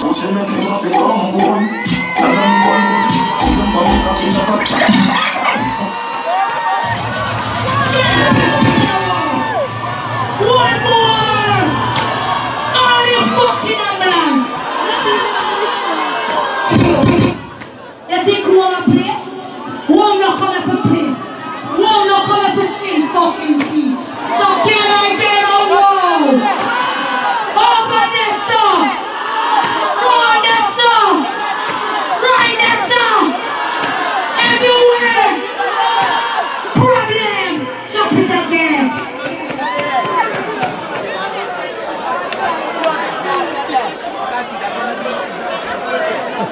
初心の気持ちを思う。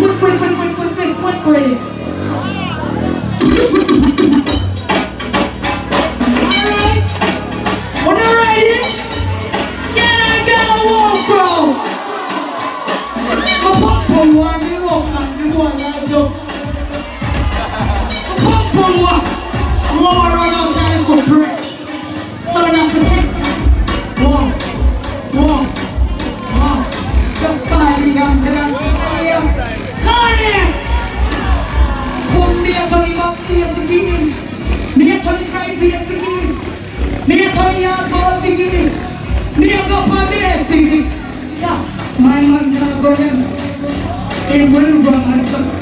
quick, quick, quick, quick, quick, quick, quick, quick. Lord, I don't tell you to pray. Bupati tinggi ya main main jagoan ini bener banget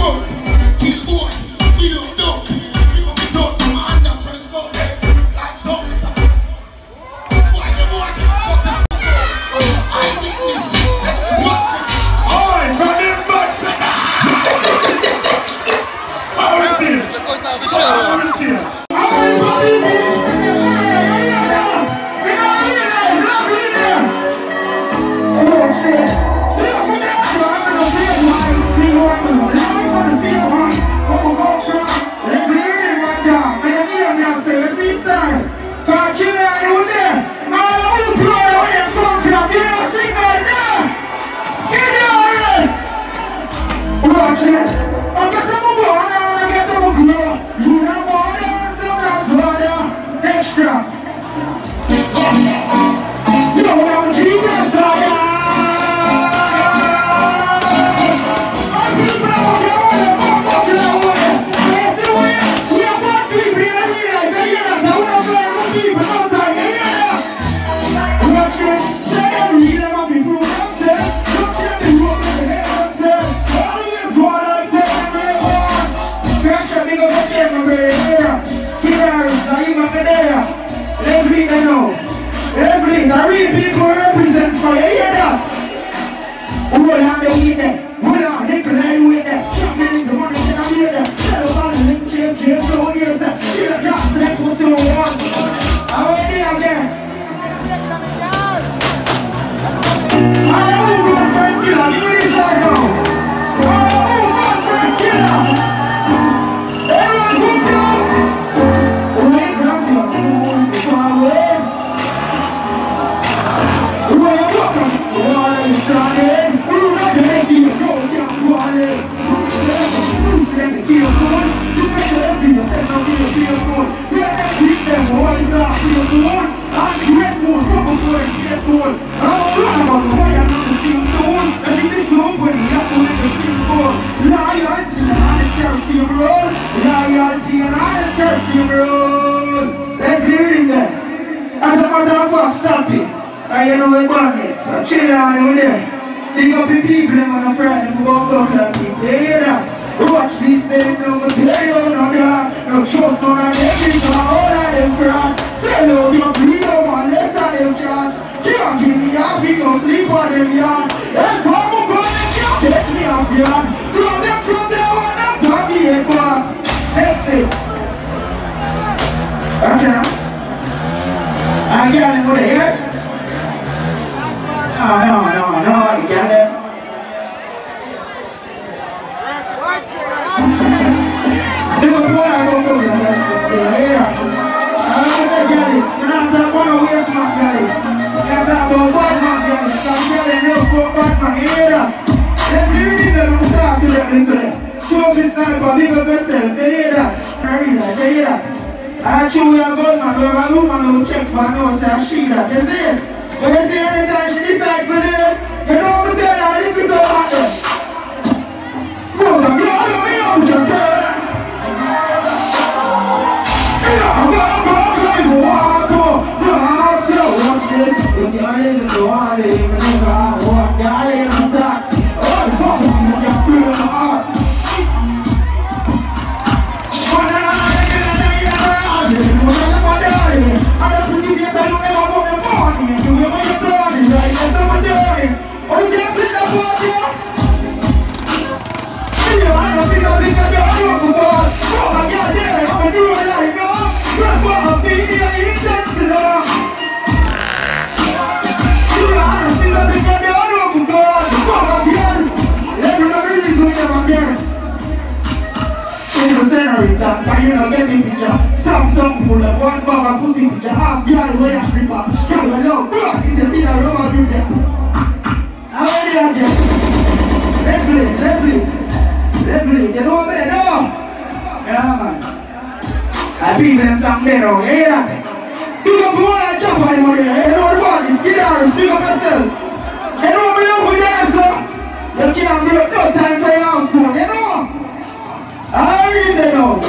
month. my friend, I'm gonna and be dead. Watch this day, no play on no ground. No trust on a every all of them fraud. Say no, no freedom unless I them chance. Can't give me a big no sleep on them yard. And come on, go and catch me off yard. Throw them from there when I'm doggy and bar. Next thing, I can't. I can't. she would have gone and her woman would check for her nose and she that. You see? But you see, anytime she decides for it, you know what I'm telling her, if it. Move, you know what I'm America Can you not get me picture? Samsung pull up one bag of pussy picture Half girl way a stripper Girl way low it's a sinner rubber do that How many are there? Lovely, lovely Lovely, they don't want me, no? Yeah man. I feel them song there now, hear that? Pick the one and jump on him on there Hey, don't want this, get out, speak up myself. Hey, don't be up with them, sir? You can't break no time for your own phone, you know? Ai, Ribeirão!